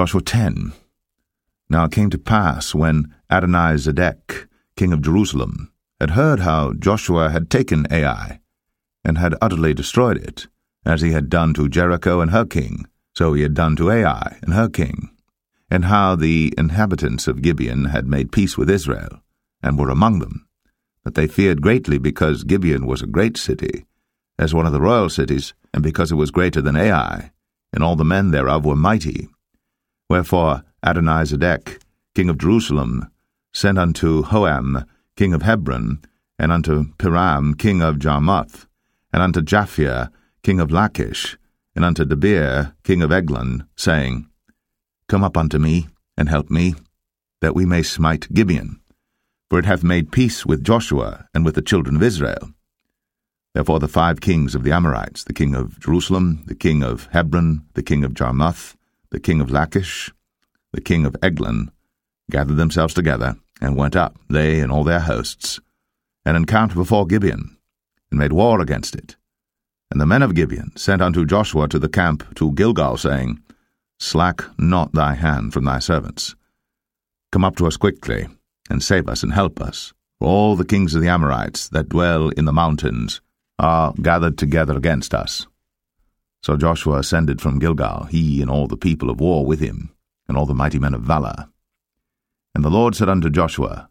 Joshua 10. Now it came to pass when Adonizedek, king of Jerusalem, had heard how Joshua had taken Ai, and had utterly destroyed it, as he had done to Jericho and her king, so he had done to Ai and her king, and how the inhabitants of Gibeon had made peace with Israel, and were among them, that they feared greatly because Gibeon was a great city, as one of the royal cities, and because it was greater than Ai, and all the men thereof were mighty. Wherefore Adonizedek, king of Jerusalem, sent unto Hoham, king of Hebron, and unto Piram, king of Jarmuth, and unto Japhia, king of Lachish, and unto Debir, king of Eglon, saying, Come up unto me, and help me, that we may smite Gibeon, for it hath made peace with Joshua and with the children of Israel. Therefore the five kings of the Amorites, the king of Jerusalem, the king of Hebron, the king of Jarmuth, the king of Lachish, the king of Eglon, gathered themselves together, and went up, they and all their hosts, and encamped before Gibeon, and made war against it. And the men of Gibeon sent unto Joshua to the camp to Gilgal, saying, Slack not thy hand from thy servants. Come up to us quickly, and save us and help us. For all the kings of the Amorites that dwell in the mountains are gathered together against us. So Joshua ascended from Gilgal, he and all the people of war with him, and all the mighty men of valour. And the Lord said unto Joshua,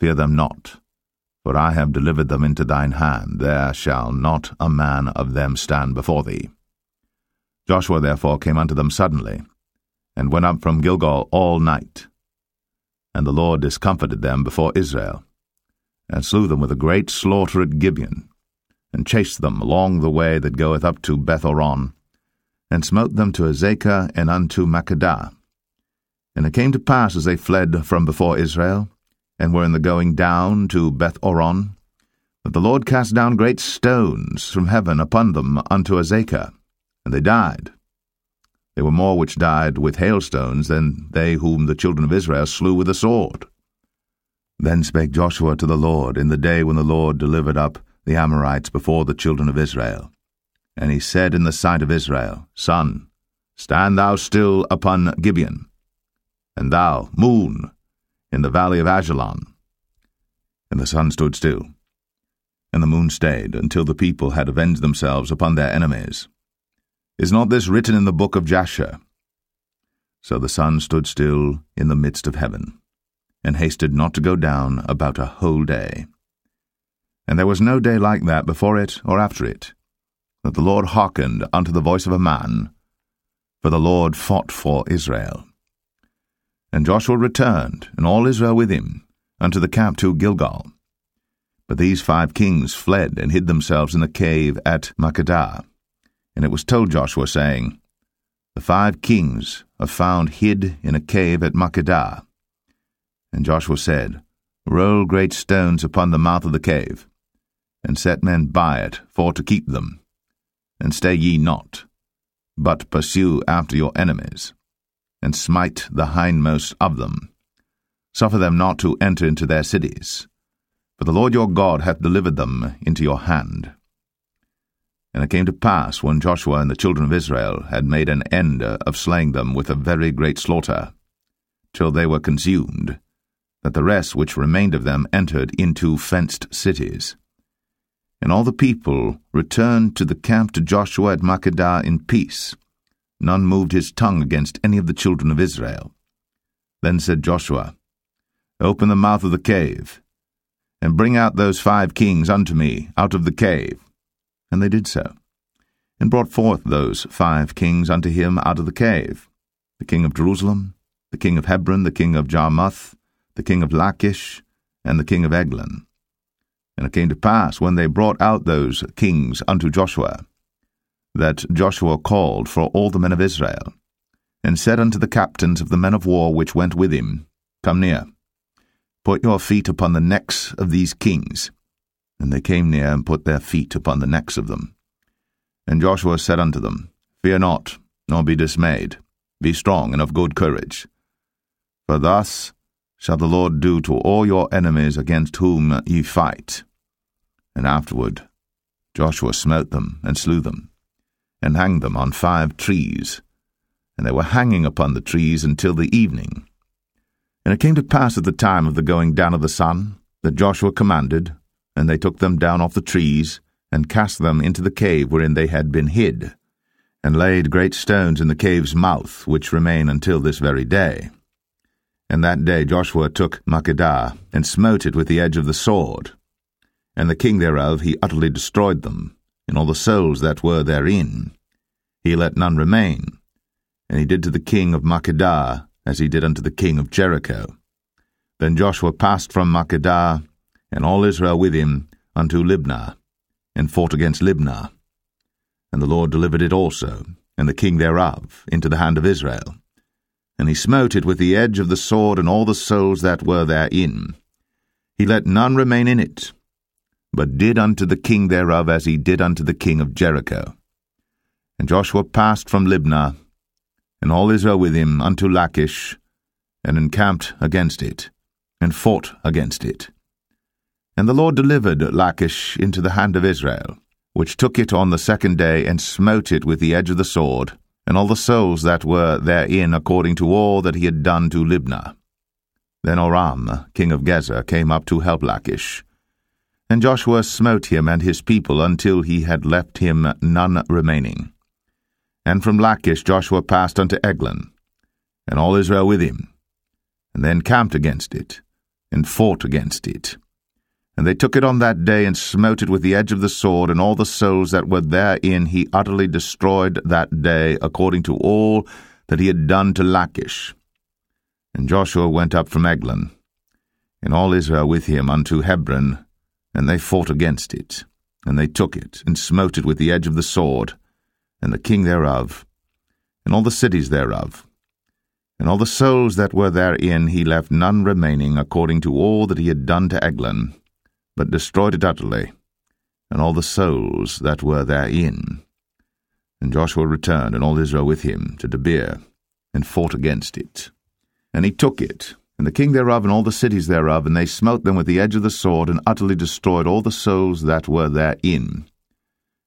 Fear them not, for I have delivered them into thine hand, there shall not a man of them stand before thee. Joshua therefore came unto them suddenly, and went up from Gilgal all night. And the Lord discomfited them before Israel, and slew them with a great slaughter at Gibeon, and chased them along the way that goeth up to Bethhoron, and smote them to Azekah and unto Makkedah. And it came to pass as they fled from before Israel, and were in the going down to Bethhoron, that the Lord cast down great stones from heaven upon them unto Azekah, and they died. There were more which died with hailstones than they whom the children of Israel slew with the sword. Then spake Joshua to the Lord in the day when the Lord delivered up the Amorites before the children of Israel. And he said in the sight of Israel, Sun, stand thou still upon Gibeon, and thou, moon, in the valley of Ajalon. And the sun stood still, and the moon stayed, until the people had avenged themselves upon their enemies. Is not this written in the book of Jasher? So the sun stood still in the midst of heaven, and hasted not to go down about a whole day and there was no day like that before it or after it, that the Lord hearkened unto the voice of a man, for the Lord fought for Israel. And Joshua returned, and all Israel with him, unto the camp to Gilgal. But these five kings fled and hid themselves in the cave at Makkedah. And it was told Joshua, saying, The five kings are found hid in a cave at Makkedah. And Joshua said, Roll great stones upon the mouth of the cave, and set men by it for to keep them. And stay ye not, but pursue after your enemies, and smite the hindmost of them. Suffer them not to enter into their cities, for the Lord your God hath delivered them into your hand. And it came to pass, when Joshua and the children of Israel had made an end of slaying them with a very great slaughter, till they were consumed, that the rest which remained of them entered into fenced cities. And all the people returned to the camp to Joshua at Makkedah in peace. None moved his tongue against any of the children of Israel. Then said Joshua, Open the mouth of the cave, and bring out those five kings unto me out of the cave. And they did so, and brought forth those five kings unto him out of the cave the king of Jerusalem, the king of Hebron, the king of Jarmuth, the king of Lachish, and the king of Eglon. And it came to pass, when they brought out those kings unto Joshua, that Joshua called for all the men of Israel, and said unto the captains of the men of war which went with him, Come near, put your feet upon the necks of these kings. And they came near and put their feet upon the necks of them. And Joshua said unto them, Fear not, nor be dismayed, be strong and of good courage. For thus shall the Lord do to all your enemies against whom ye fight. And afterward Joshua smote them and slew them, and hanged them on five trees, and they were hanging upon the trees until the evening. And it came to pass at the time of the going down of the sun that Joshua commanded, and they took them down off the trees, and cast them into the cave wherein they had been hid, and laid great stones in the cave's mouth, which remain until this very day. And that day Joshua took Makkedah, and smote it with the edge of the sword. And the king thereof he utterly destroyed them, and all the souls that were therein. He let none remain. And he did to the king of Makkedah as he did unto the king of Jericho. Then Joshua passed from Makkedah, and all Israel with him, unto Libnah, and fought against Libnah. And the Lord delivered it also, and the king thereof, into the hand of Israel and he smote it with the edge of the sword and all the souls that were therein. He let none remain in it, but did unto the king thereof as he did unto the king of Jericho. And Joshua passed from Libnah, and all Israel with him, unto Lachish, and encamped against it, and fought against it. And the Lord delivered Lachish into the hand of Israel, which took it on the second day, and smote it with the edge of the sword, and all the souls that were therein according to all that he had done to Libnah. Then Horam, king of Gezer, came up to help Lachish. And Joshua smote him and his people until he had left him none remaining. And from Lachish Joshua passed unto Eglon, and all Israel with him, and then camped against it, and fought against it. And they took it on that day and smote it with the edge of the sword, and all the souls that were therein he utterly destroyed that day, according to all that he had done to Lachish. And Joshua went up from Eglon, and all Israel with him unto Hebron, and they fought against it. And they took it, and smote it with the edge of the sword, and the king thereof, and all the cities thereof. And all the souls that were therein he left none remaining, according to all that he had done to Eglon but destroyed it utterly, and all the souls that were therein. And Joshua returned, and all Israel with him, to Debir, and fought against it. And he took it, and the king thereof, and all the cities thereof, and they smote them with the edge of the sword, and utterly destroyed all the souls that were therein.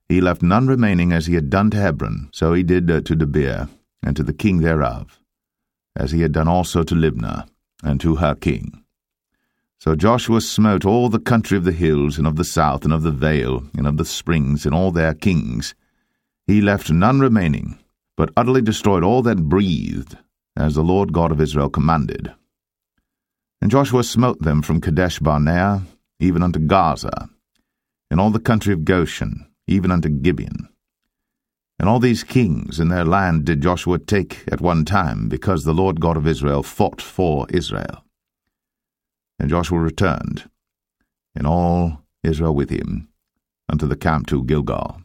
He left none remaining as he had done to Hebron, so he did uh, to Debir, and to the king thereof, as he had done also to Libnah, and to her king. So Joshua smote all the country of the hills, and of the south, and of the vale, and of the springs, and all their kings. He left none remaining, but utterly destroyed all that breathed, as the Lord God of Israel commanded. And Joshua smote them from Kadesh Barnea, even unto Gaza, and all the country of Goshen, even unto Gibeon. And all these kings in their land did Joshua take at one time, because the Lord God of Israel fought for Israel. And Joshua returned, and all Israel with him, unto the camp to Gilgal.